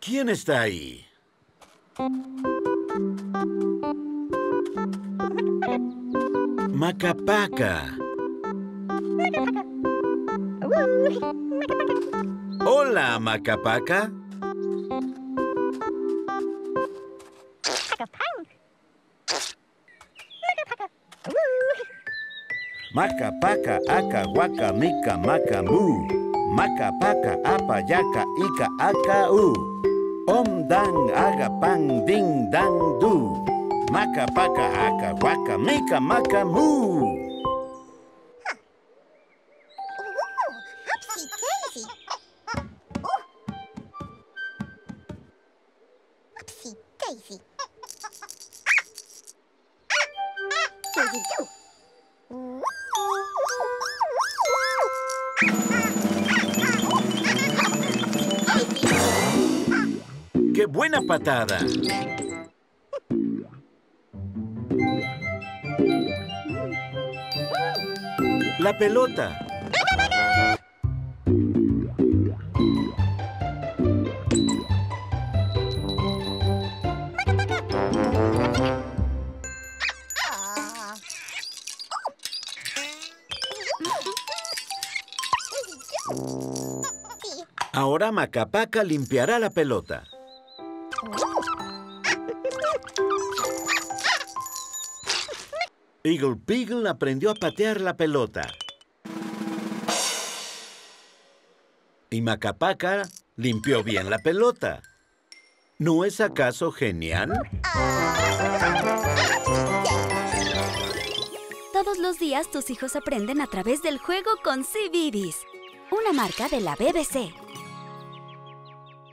¿Quién está ahí? Macapaca. Hola, Macapaca. Maca, paca, aca, guaca, mica, maca, mu. Maca, paca, apa, yaca, ica, aca, u. Om dang, aga pang, ding dang do. Maca paka aca, waka, mica maca moo. Daisy. Ah, ah, ah. Daisy, do. Buena patada! La pelota. Ahora Macapaca limpiará la pelota. Eagle Beagle aprendió a patear la pelota. Y Macapaca limpió bien la pelota. ¿No es acaso genial? Todos los días tus hijos aprenden a través del juego con CBeebies, una marca de la BBC.